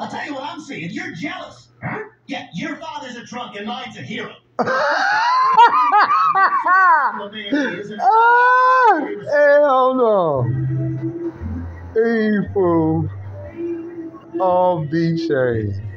I'll tell you what I'm seeing. You're jealous. Huh? Yeah, your father's a drunk and mine's a hero. The man is an- ah, hell no. Evil of the chain.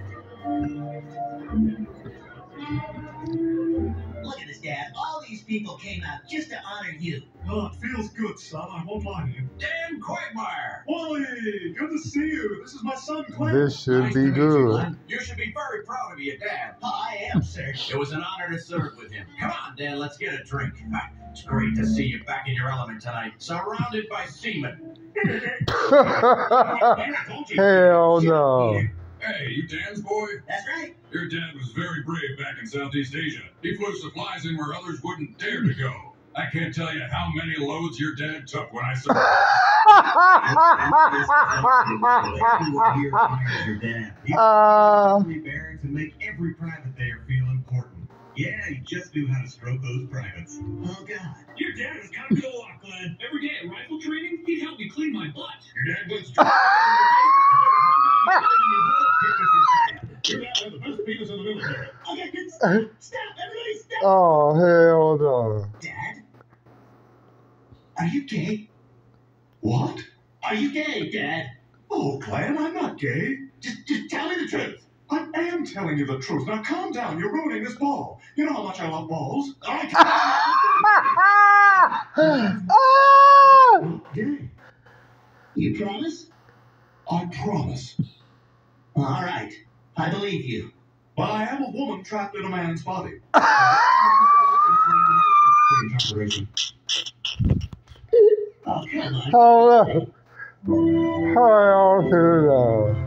People came out just to honor you. Oh, it feels good, son. I won't lie to you. Dan Quagmire. Wally, good to see you. This is my son, Glenn. This should Nice be to meet you, good. You should be very proud of your dad. I am, sir. It was an honor to serve with him. Come on, Dan, let's get a drink. It's great to see you back in your element tonight, surrounded by seamen. Hell no. Hey, you Dan's boy? That's right. Your dad was very brave back in Southeast Asia. He flew supplies in where others wouldn't dare to go. I can't tell you how many loads your dad took when I served. Everyone here honors your dad. You. Army barracks and make every private there feel important. Yeah, he just knew how to stroke those privates. Oh, God. Your dad is kind of cool, Glenn. Every day at rifle training, he'd help me clean my butt. Your dad was Your dad had the best penis in the military. Okay, good. Stop. Stop. Everybody stop. Oh, hell no. Dad? Are you gay? What? Are you gay, Dad? Oh, Glenn, I'm not gay. Just, just tell me the truth. I am telling you the truth. Now calm down. You're ruining this ball. You know how much I love balls. All right. ah! Not gay. You promise? I promise. All right. I believe you. But I am a woman trapped in a man's body. Oh, come on. Hold up. Hell no.